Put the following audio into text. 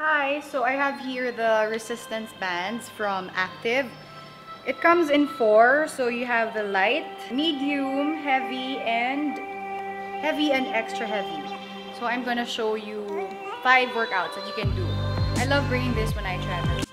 Hi, so I have here the resistance bands from Active. It comes in four, so you have the light, medium, heavy, and heavy and extra heavy. So I'm gonna show you five workouts that you can do. I love bringing this when I travel.